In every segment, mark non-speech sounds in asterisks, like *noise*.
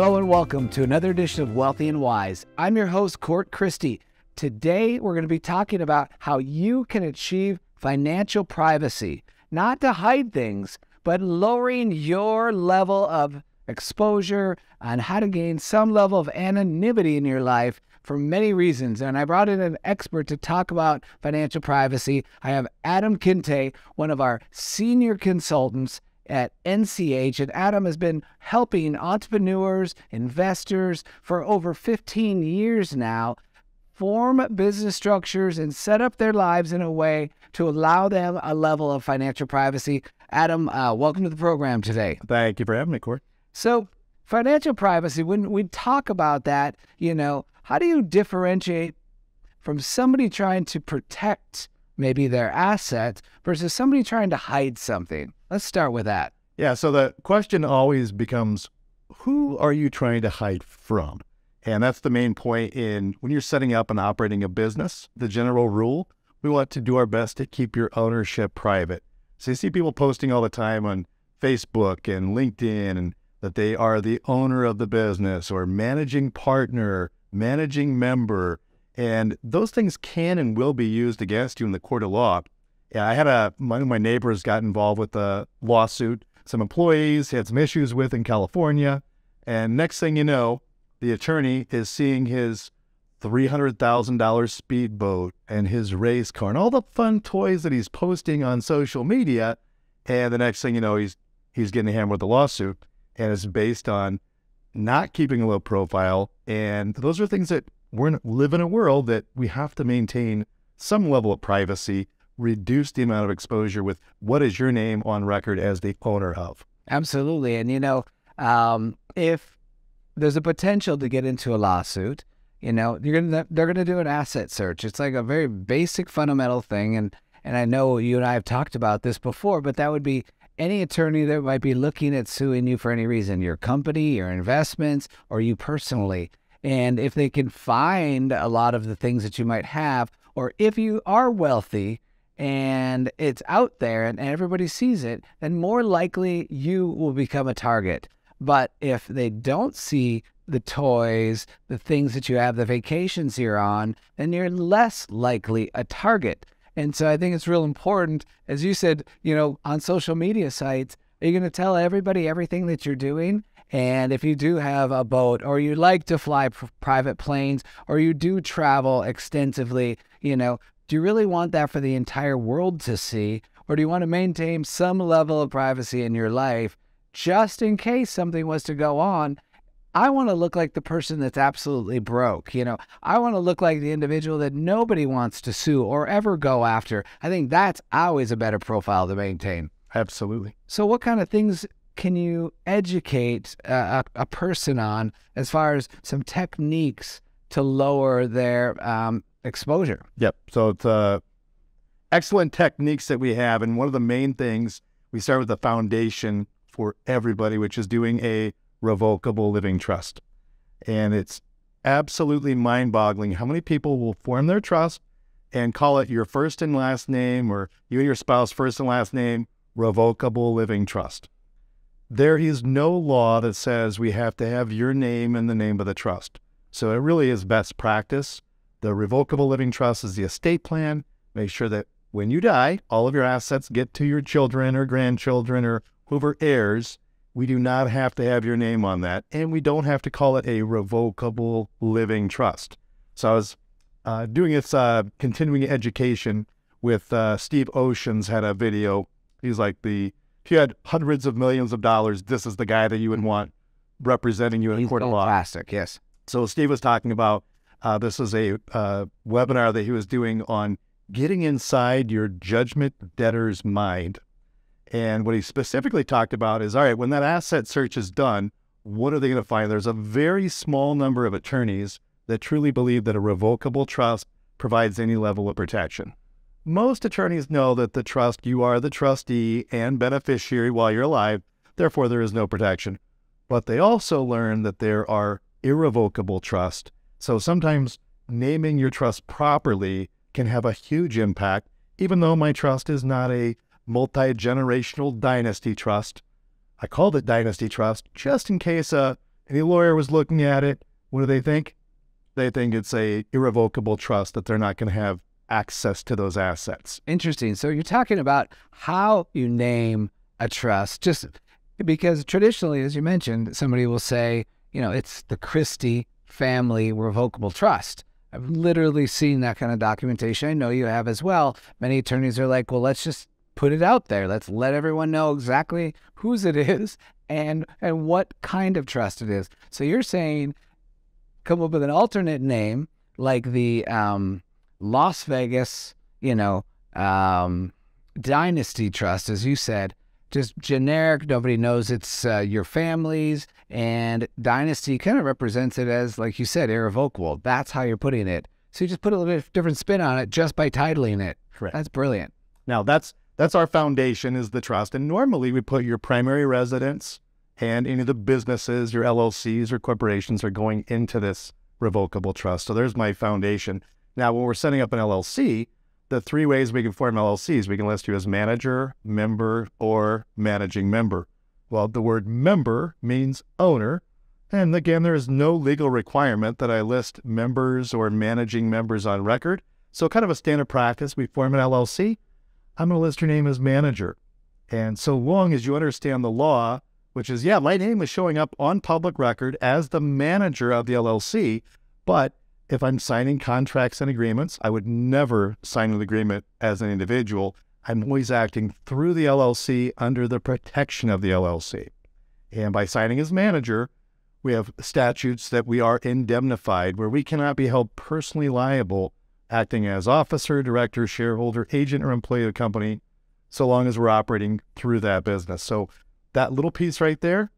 Hello and welcome to another edition of Wealthy and Wise. I'm your host, Cort Christie. Today, we're going to be talking about how you can achieve financial privacy, not to hide things, but lowering your level of exposure and how to gain some level of anonymity in your life for many reasons. And I brought in an expert to talk about financial privacy. I have Adam Kinte, one of our senior consultants at NCH. And Adam has been helping entrepreneurs, investors for over 15 years now form business structures and set up their lives in a way to allow them a level of financial privacy. Adam, uh, welcome to the program today. Thank you for having me, Cort. So, financial privacy, when we talk about that, you know, how do you differentiate from somebody trying to protect maybe their assets versus somebody trying to hide something? Let's start with that. Yeah. So the question always becomes who are you trying to hide from? And that's the main point in when you're setting up and operating a business. The general rule we want to do our best to keep your ownership private. So you see people posting all the time on Facebook and LinkedIn and that they are the owner of the business or managing partner managing member, and those things can and will be used against you in the court of law. Yeah, I had a one of my neighbors got involved with a lawsuit. Some employees had some issues with in California, and next thing you know, the attorney is seeing his three hundred thousand dollars speedboat and his race car and all the fun toys that he's posting on social media, and the next thing you know, he's he's getting hammered with a lawsuit, and it's based on not keeping a low profile. And those are things that we're live in a world that we have to maintain some level of privacy, reduce the amount of exposure with what is your name on record as the owner of. Absolutely. And, you know, um, if there's a potential to get into a lawsuit, you know, you're gonna they're gonna do an asset search. It's like a very basic fundamental thing, and and I know you and I have talked about this before, but that would be any attorney that might be looking at suing you for any reason, your company, your investments, or you personally. And if they can find a lot of the things that you might have, or if you are wealthy and it's out there and everybody sees it, then more likely you will become a target. But if they don't see the toys, the things that you have, the vacations you're on, then you're less likely a target. And so I think it's real important, as you said, you know, on social media sites, are you going to tell everybody everything that you're doing? And if you do have a boat or you like to fly private planes or you do travel extensively, you know, do you really want that for the entire world to see? Or do you want to maintain some level of privacy in your life just in case something was to go on I want to look like the person that's absolutely broke. You know, I want to look like the individual that nobody wants to sue or ever go after. I think that's always a better profile to maintain. Absolutely. So, what kind of things can you educate a, a person on as far as some techniques to lower their um, exposure? Yep. So, it's uh, excellent techniques that we have. And one of the main things we start with the foundation for everybody, which is doing a revocable living trust. And it's absolutely mind boggling how many people will form their trust and call it your first and last name or you and your spouse first and last name revocable living trust. There is no law that says we have to have your name and the name of the trust. So it really is best practice. The revocable living trust is the estate plan. Make sure that when you die, all of your assets get to your children or grandchildren or whoever heirs we do not have to have your name on that, and we don't have to call it a revocable living trust. So I was uh, doing this uh, continuing education with uh, Steve Oshins had a video. He's like the if you had hundreds of millions of dollars, this is the guy that you would want representing you in He's court of law. Fantastic, yes. So Steve was talking about uh, this is a uh, webinar that he was doing on getting inside your judgment debtor's mind and what he specifically talked about is all right, when that asset search is done, what are they going to find? There's a very small number of attorneys that truly believe that a revocable trust provides any level of protection. Most attorneys know that the trust, you are the trustee and beneficiary while you're alive, therefore there is no protection. But they also learn that there are irrevocable trust. So sometimes naming your trust properly can have a huge impact, even though my trust is not a multi generational dynasty trust. I called it Dynasty Trust just in case a Any lawyer was looking at it. What do they think? They think it's a irrevocable trust that they're not going to have access to those assets. Interesting. So you're talking about how you name a trust, just because traditionally, as you mentioned, somebody will say, you know, it's the Christie family revocable trust. I've literally seen that kind of documentation. I know you have as well. Many attorneys are like, well, let's just put it out there. Let's let everyone know exactly whose it is and and what kind of trust it is. So you're saying come up with an alternate name like the um, Las Vegas, you know, um, Dynasty Trust, as you said, just generic. Nobody knows it's uh, your family's, and Dynasty kind of represents it as, like you said, irrevocable. That's how you're putting it. So you just put a little bit different spin on it just by titling it. Correct. That's brilliant. Now that's that's our foundation is the trust, and normally we put your primary residence and any of the businesses, your LLCs or corporations are going into this revocable trust. So there's my foundation. Now, when we're setting up an LLC, the three ways we can form LLCs, we can list you as manager, member, or managing member. Well, the word member means owner. And again, there is no legal requirement that I list members or managing members on record. So, kind of a standard practice, we form an LLC. I'm going to list your name as manager. And so long as you understand the law, which is, yeah, my name is showing up on public record as the manager of the LLC, but if I'm signing contracts and agreements, I would never sign an agreement as an individual. I'm always acting through the LLC under the protection of the LLC. And by signing as manager, we have statutes that we are indemnified where we cannot be held personally liable acting as officer, director, shareholder, agent, or employee of the company so long as we're operating through that business. So that little piece right there,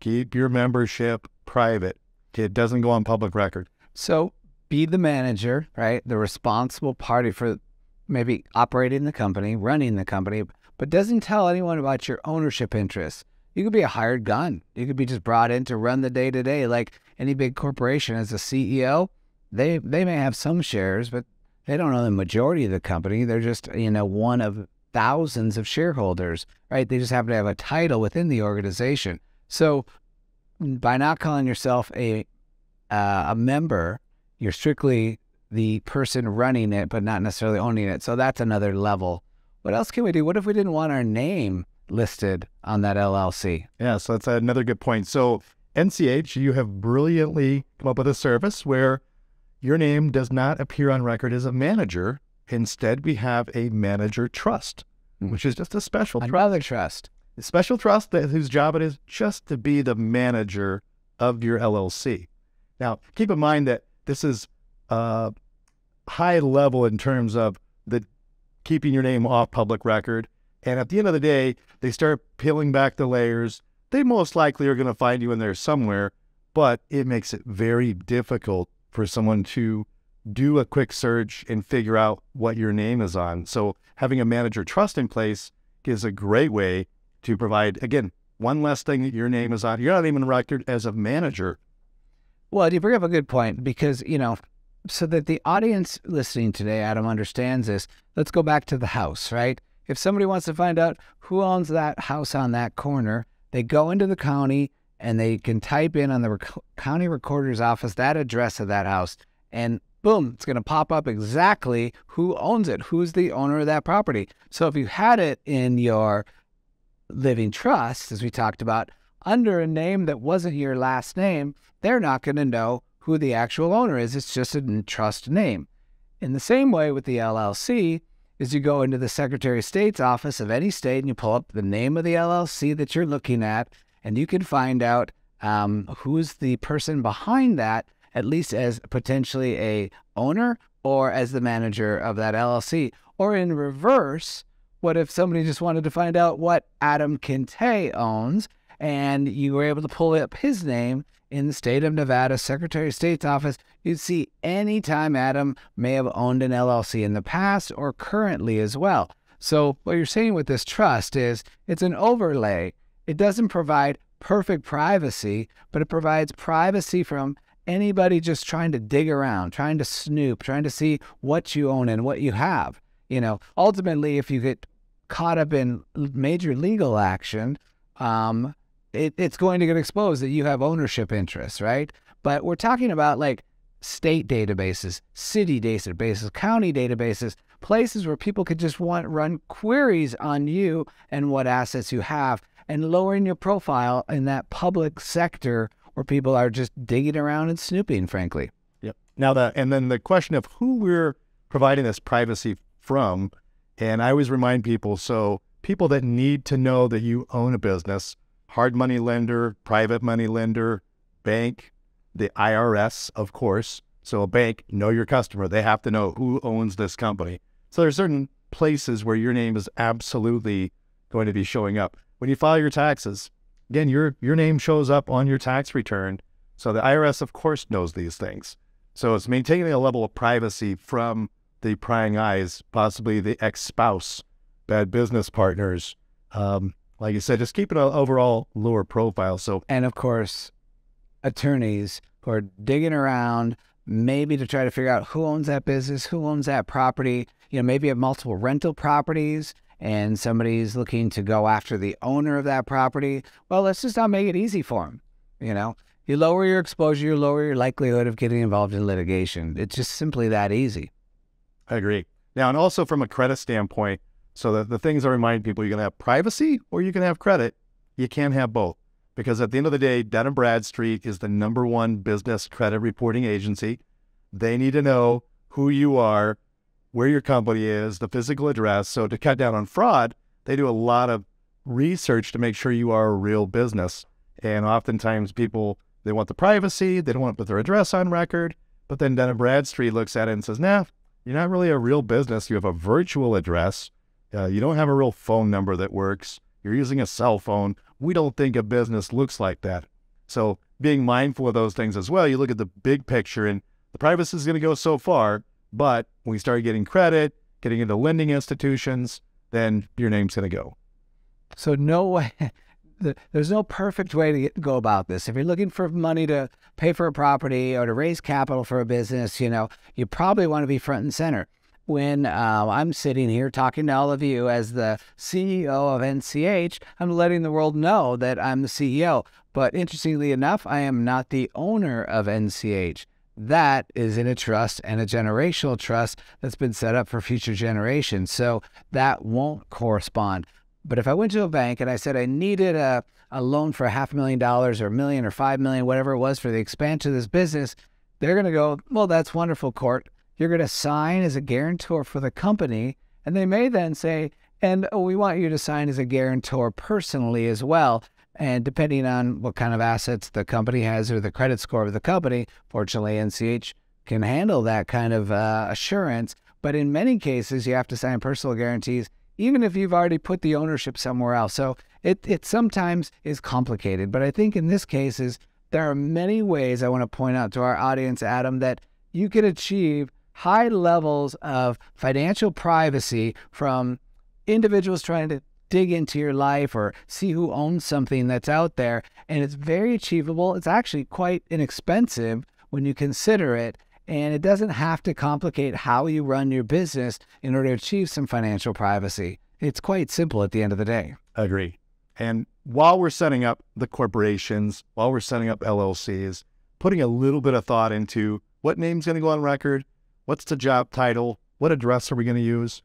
keep your membership private. It doesn't go on public record. So be the manager, right? The responsible party for maybe operating the company, running the company, but doesn't tell anyone about your ownership interests. You could be a hired gun. You could be just brought in to run the day to day, like any big corporation. As a CEO, they they may have some shares, but they don't own the majority of the company. They're just you know one of thousands of shareholders, right? They just happen to have a title within the organization. So by not calling yourself a uh, a member you're strictly the person running it, but not necessarily owning it. So that's another level. What else can we do? What if we didn't want our name listed on that LLC? Yeah, so that's another good point. So NCH, you have brilliantly come up with a service where your name does not appear on record as a manager. Instead, we have a manager trust, mm-hmm. which is just a special I'd rather trust. A special trust that whose job it is just to be the manager of your LLC. Now, keep in mind that this is uh, high level in terms of the keeping your name off public record. And at the end of the day, they start peeling back the layers. They most likely are going to find you in there somewhere, but it makes it very difficult for someone to do a quick search and figure out what your name is on. So having a manager trust in place is a great way to provide, again, one less thing that your name is on. You're not even record as a manager well, you bring up a good point because, you know, so that the audience listening today, Adam, understands this, let's go back to the house, right? If somebody wants to find out who owns that house on that corner, they go into the county and they can type in on the rec- county recorder's office that address of that house, and boom, it's going to pop up exactly who owns it, who's the owner of that property. So if you had it in your living trust, as we talked about, under a name that wasn't your last name, they're not going to know who the actual owner is. It's just a trust name. In the same way with the LLC, is you go into the Secretary of State's office of any state and you pull up the name of the LLC that you're looking at, and you can find out um, who's the person behind that, at least as potentially a owner or as the manager of that LLC. Or in reverse, what if somebody just wanted to find out what Adam Kinte owns and you were able to pull up his name in the state of Nevada Secretary of State's office, you'd see any time Adam may have owned an LLC in the past or currently as well. So, what you're saying with this trust is it's an overlay. It doesn't provide perfect privacy, but it provides privacy from anybody just trying to dig around, trying to snoop, trying to see what you own and what you have. You know, ultimately, if you get caught up in major legal action, um, it, it's going to get exposed that you have ownership interests, right? But we're talking about like state databases, city databases, county databases, places where people could just want run queries on you and what assets you have and lowering your profile in that public sector where people are just digging around and snooping, frankly. Yep. Now the and then the question of who we're providing this privacy from, and I always remind people so people that need to know that you own a business, hard money lender, private money lender, bank, the IRS, of course. So a bank, know your customer. They have to know who owns this company. So there's certain places where your name is absolutely going to be showing up. When you file your taxes, again, your your name shows up on your tax return. So the IRS, of course, knows these things. So it's maintaining a level of privacy from the prying eyes, possibly the ex-spouse, bad business partners. Um, like you said, just keeping an overall lower profile. So and of course, attorneys who are digging around, maybe to try to figure out who owns that business, who owns that property. You know, maybe you have multiple rental properties and somebody's looking to go after the owner of that property. Well, let's just not make it easy for them. You know, you lower your exposure, you lower your likelihood of getting involved in litigation. It's just simply that easy. I agree. Now, and also from a credit standpoint, so the, the things I remind people, you can have privacy or you can have credit. You can't have both because at the end of the day, Dun & Bradstreet is the number one business credit reporting agency. They need to know who you are, where your company is, the physical address. So to cut down on fraud, they do a lot of research to make sure you are a real business. And oftentimes people, they want the privacy, they don't want to put their address on record. But then Dun & Bradstreet looks at it and says, nah, you're not really a real business. You have a virtual address. Uh, you don't have a real phone number that works. You're using a cell phone. We don't think a business looks like that. So being mindful of those things as well, you look at the big picture and the privacy is going to go so far, but when we start getting credit, getting into lending institutions, then your name's going to go. So no way, *laughs* there's no perfect way to go about this. If you're looking for money to pay for a property or to raise capital for a business, you know, you probably want to be front and center when uh, I'm sitting here talking to all of you as the CEO of NCH, I'm letting the world know that I'm the CEO. But interestingly enough, I am not the owner of NCH. That is in a trust and a generational trust that's been set up for future generations. So that won't correspond. But if I went to a bank and I said I needed a, a loan for a half a million dollars or a million or five million, whatever it was for the expansion of this business, they're going to go, well, that's wonderful, Cort you're going to sign as a guarantor for the company. And they may then say, and oh, we want you to sign as a guarantor personally as well. And depending on what kind of assets the company has or the credit score of the company, fortunately, NCH can handle that kind of uh, assurance. But in many cases, you have to sign personal guarantees, even if you've already put the ownership somewhere else. So it, it sometimes is complicated. But I think in this case, is there are many ways I want to point out to our audience, Adam, that you can achieve high levels of financial privacy from individuals trying to dig into your life or see who owns something that's out there. And it's very achievable. It's actually quite inexpensive when you consider it. And it doesn't have to complicate how you run your business in order to achieve some financial privacy. It's quite simple at the end of the day. Agree. And while we're setting up the corporations, while we're setting up LLCs, putting a little bit of thought into what name's going to go on record, What's the job title? What address are we going to use?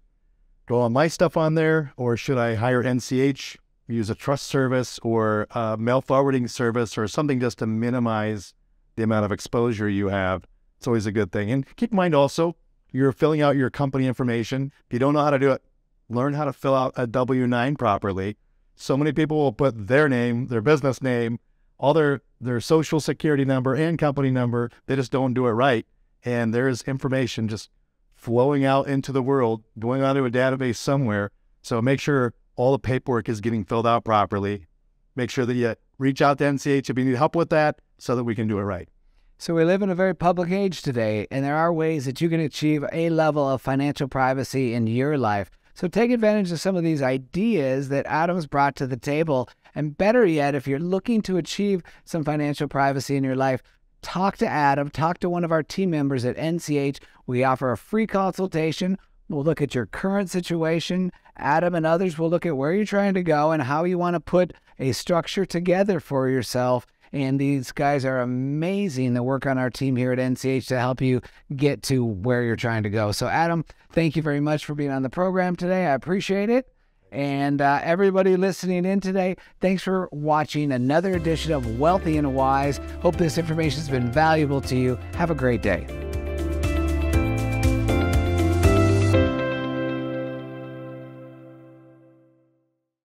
Go all my stuff on there, or should I hire NCH, use a trust service or a mail forwarding service or something just to minimize the amount of exposure you have? It's always a good thing. And keep in mind also, you're filling out your company information. If you don't know how to do it, learn how to fill out a W 9 properly. So many people will put their name, their business name, all their, their social security number and company number. They just don't do it right and there's information just flowing out into the world, going onto a database somewhere. So make sure all the paperwork is getting filled out properly. Make sure that you reach out to NCH if you need help with that so that we can do it right. So we live in a very public age today, and there are ways that you can achieve a level of financial privacy in your life. So take advantage of some of these ideas that Adam's brought to the table. And better yet, if you're looking to achieve some financial privacy in your life, talk to Adam, talk to one of our team members at NCH. We offer a free consultation We'll look at your current situation. Adam and others will look at where you're trying to go and how you want to put a structure together for yourself. And these guys are amazing that work on our team here at NCH to help you get to where you're trying to go. So, Adam, thank you very much for being on the program today. I appreciate it. And uh, everybody listening in today, thanks for watching another edition of Wealthy and Wise. Hope this information has been valuable to you. Have a great day.